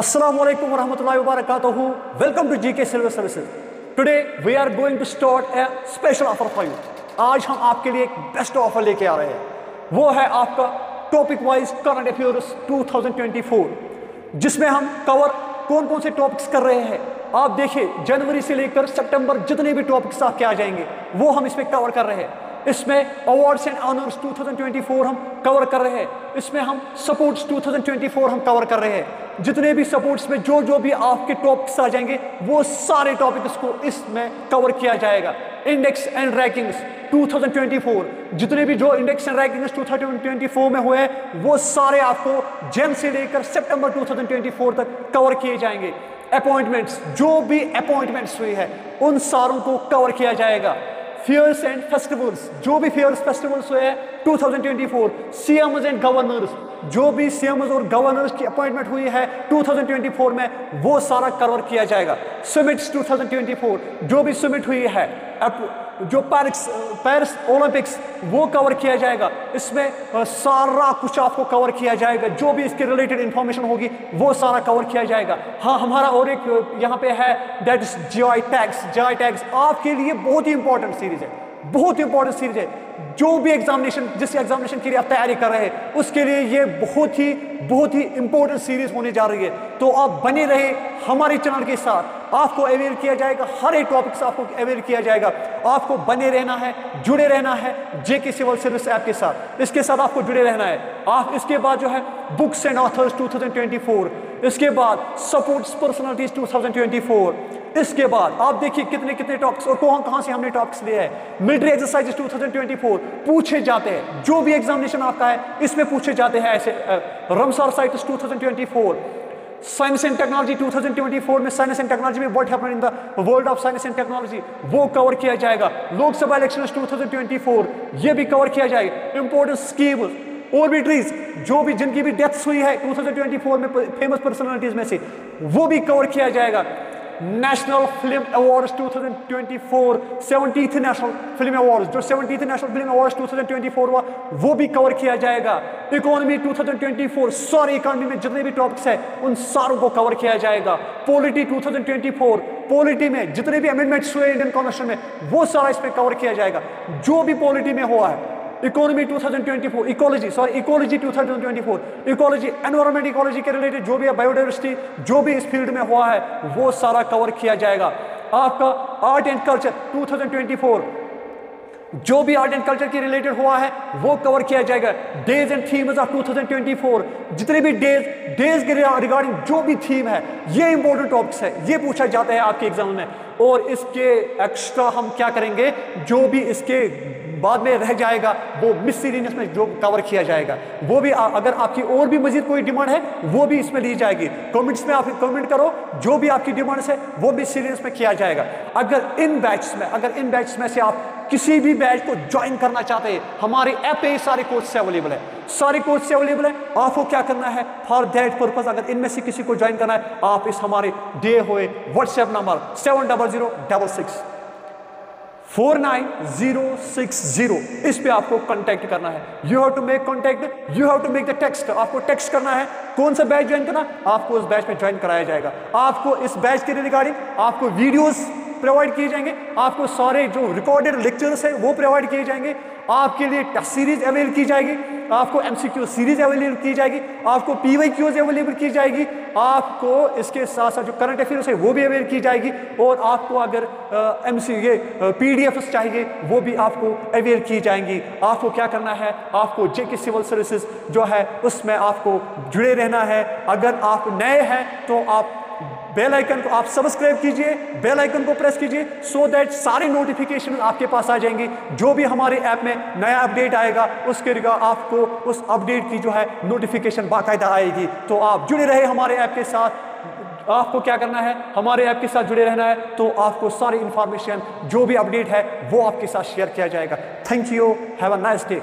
Assalamu alaikum warahmatullahi wabarakatuh. Welcome to GK Silver Services. Today, we are going to start a special offer for you. आज हम आपके लिए एक best offer लेके आ रहे हैं वो है आपका टॉपिक वाइज करंट अफेयर्स 2024 जिसमें हम कवर कौन कौन से टॉपिक्स कर रहे हैं आप देखिए, जनवरी से लेकर सितंबर जितने भी टॉपिक्स आपके आ जाएँगे, वो हम इसमें कवर कर रहे हैं इसमें अवार्ड्स एंड ऑनर्स 2024 हम कवर कर रहे हैं। इसमें हम सपोर्ट्स 2024 हम कवर कर रहे हैं। जितने भी सपोर्ट्स में जो जो भी आपके टॉपिक्स आ जाएँगे, वो सारे टॉपिक्स को इसमें कवर किया जाएगा। इंडेक्स एंड रैंकिंग्स 2024 जितने भी जो इंडेक्स एंड रैंकिंग्स 2024 में हुए हैं, वो सारे आपको जन से लेकर सितंबर 2024 तक कवर किए जाएँगे। अपॉइंटमेंट्स जो भी अपॉइंटमेंट्स हुई है, उन सारों को कवर किया जाएगा। फेयर्स एंड फेस्टिवल्स जो भी फेयर्स फेस्टिवल्स हुए हैं 2024 थाउज़ेंड एंड गवर्नर्स जो भी सीएमएस और गवर्नर्स की अपॉइंटमेंट हुई है 2024 में वो सारा कवर किया जाएगा. समिट्स 2024 जो भी सुमिट हुई है जो पैरिस पेरिस ओलंपिक्स, वो कवर किया जाएगा। इसमें सारा कुछ आपको कवर किया जाएगा। जो भी इसके रिलेटेड इंफॉर्मेशन होगी, वो सारा कवर किया जाएगा। हाँ हमारा और एक, यहाँ पे है that is G tax G tags आपके लिए बहुत ही इंपॉर्टेंट सीरीज़ है। बहुत इंपॉर्टेंट सीरीज़ है। जो भी एग्जामिनेशन जिस एग्जामिनेशन के लिए आप तैयारी कर रहे हैं, उसके लिए ये बहुत ही बहुत ही इंपॉर्टेंट सीरीज़ होने जा रही है। तो आप बने रहे हमारे चैनल के साथ। आपको अवेयर किया जाएगा, हर एक टॉपिक से आपको अवेयर किया जाएगा। आपको बने रहना है, जुड़े रहना है जेके सिविल सर्विस ऐप के साथ। इसके साथ आपको जुड़े रहना है। आप इसके बाद जो है बुक्स एंड ऑथर्स 2024 इसके बाद सपोर्ट्स पर्सनालिटीज 2024 इसके बाद आप देखिए कितने कितने टॉपिक्स और कहाँ कहाँ से हमने टॉपिक्स लिए हैं। मिलिट्री एक्सरसाइज 2024 पूछे जाते हैं। जो भी एग्जामिनेशन आपका है, इसमें पूछे जाते हैं ऐसे Ramsar site 2024 science and technology 2024 में साइंस एंड टेक्नोलॉजी में what happen in the world of science and technology वो कवर किया जाएगा। लोकसभा इलेक्शन 2024 ये भी कवर किया जाएगा इंपोर्टेंट स्कीम और भी ट्रीज जो भी जिनकी भी डेथ्स हुई है 2024 में फ़ेमस पर्सनालिटीज में से, वो भी कवर किया जाएगा। National film awards 2024 seventieth national film awards जो सेवनटीथ नेशनल फ़िल्म अवार्ड्स 2024 हुआ, वो भी कवर किया जाएगा। इकोनॉमी 2024 सारी इकोनॉमी में जितने भी टॉपिक्स है, उन सारों को कवर किया जाएगा। पॉलिटी 2024 पॉलिटी में जितने भी अमेंडमेंट्स हुए इंडियन कॉन्स्टिट्यूशन में, वो सारा इसमें कवर किया जाएगा। जो भी पॉलिटी में हुआ है economy 2024 ecology sorry ecology 2024 ecology environment ecology के रिलेटेड जो भी है बायोडाइवर्सिटी जो भी इस फ़ील्ड में हुआ है, वो सारा कवर किया जाएगा। आपका आर्ट एंड कल्चर 2024 जो भी आर्ट एंड कल्चर के रिलेटेड हुआ है, वो कवर किया जाएगा। डेज़ एंड थीम्स ऑफ़ 2024 जितने भी डेज़ डेज़ के रिगार्डिंग जो भी थीम है, ये इंपॉर्टेंट टॉपिक्स है, ये पूछा जाता है आपके एग्ज़ाम में। और इसके एक्स्ट्रा हम क्या करेंगे? जो भी इसके बाद में रह जाएगा वो मिस में जो कवर किया जाएगा। वो भी आ, अगर आपकी और भी मजीद कोई डिमांड है वो भी इसमें ली जाएगी। कमेंट्स में आप कमेंट करो जो भी आपकी डिमांड है वो सीरीज़ में किया जाएगा। अगर इन बैच में अगर इन बैच में से आप किसी भी बैच को ज्वाइन करना चाहते हैं हमारे ऐप पे सारे कोर्स अवेलेबल है। सारे कोर्स अवेलेबल है। आपको क्या करना है? फॉर दैट पर्पज अगर इनमें से किसी को ज्वाइन करना है आप इस हमारे दिए हुए WhatsApp number seven double zero double six four nine zero six zero. इस पे आपको कॉन्टैक्ट करना है। You have to make contact you have to make the text आपको टेक्स्ट करना है। कौन सा बैच ज्वाइन करना? आपको उस बैच में ज्वाइन कराया जाएगा। आपको इस बैच के रिगार्डिंग आपको वीडियोस प्रोवाइड किए जाएँगे। आपको सारे जो रिकॉर्डेड लेक्चर्स है, वो प्रोवाइड किए जाएँगे। आपके लिए टेस्ट सीरीज़ अवेलेबल की जाएगी। आपको एमसीक्यू सीरीज़ अवेलेबल की जाएगी। आपको पीवाई क्यूज अवेलेबल की जाएगी। आपको इसके साथ साथ जो करंट अफेयर्स है, वो भी अवेलेबल की जाएगी। और आपको अगर एम सी ये पी चाहिए, वो भी आपको अवेयर की जाएँगी। आपको क्या करना है? आपको जे के सिविल सर्विसेज़ जो है, उसमें आपको जुड़े रहना है। अगर आप नए हैं तो आप बेल आइकन को आप सब्सक्राइब कीजिए, बेल आइकन को प्रेस कीजिए सो दैट सारे नोटिफिकेशन आपके पास आ जाएँगे। जो भी हमारे ऐप में नया अपडेट आएगा, उसके रिगार्ड आपको उस अपडेट की जो है नोटिफिकेशन बाकायदा आएगी। तो आप जुड़े रहे हमारे ऐप के साथ। आपको क्या करना है? हमारे ऐप के साथ जुड़े रहना है। तो आपको सारी इंफॉर्मेशन जो भी अपडेट है, वो आपके साथ शेयर किया जाएगा। Thank you have a nice day